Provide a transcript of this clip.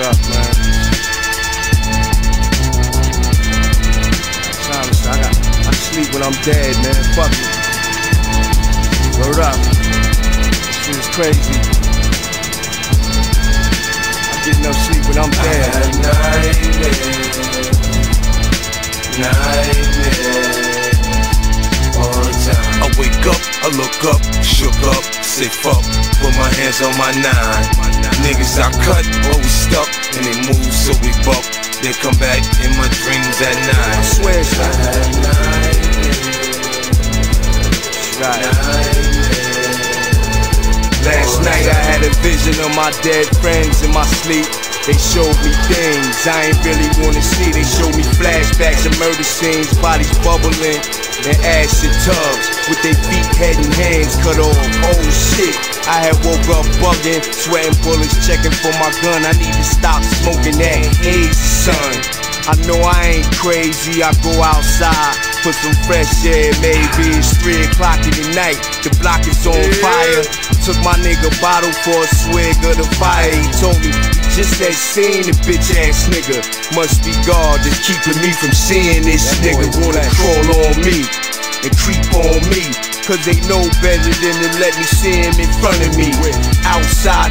up, man? I got I sleep when I'm dead, man. Fuck it. Word up. This is crazy. I get enough sleep when I'm dead. I the time. I wake up, I look up, shook up, say fuck, put my hands on my nine. Niggas I cut, always stuck, and they move so we buck. They come back in my dreams at I night. swear it's I not. Right. Last night I had a vision of my dead friends in my sleep. They showed me things I ain't really wanna see. They showed me flashbacks of murder scenes, bodies bubbling in acid tubs with their feet, head, and hands cut off. Oh shit! I had woke up bugging, sweating bullets, checking for my gun. I need to stop smoking that haze, son. I know I ain't crazy. I go outside for some fresh air. Maybe it's three o'clock in the night. The block is on fire. Took my nigga bottle for a swig of the fire. He told me just had seen the bitch ass nigga. Must be God that's keeping me from seeing this nigga wanna crawl on me and creep on me. Cause they know better than to let me see him in front of me. Outside